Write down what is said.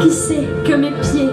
qui sait que mes pieds